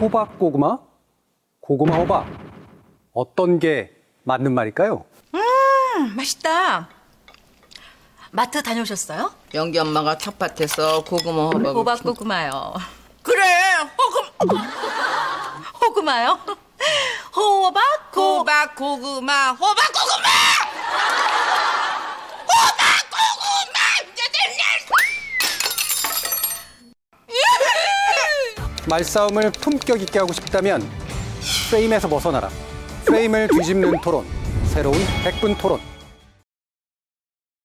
호박 고구마, 고구마 호박. 어떤 게 맞는 말일까요? 음, 맛있다. 마트 다녀오셨어요? 영기 엄마가 텃밭에서 고구마 호박 호박 고구마요. 그래 호금 호구마요? 호박 고 호박 고구마 호박 고구마 호박 고구마 말싸움을 품격 있게 하고 싶다면 프레임에서 벗어나라. 프레임을 뒤집는 토론. 새로운 100분 토론.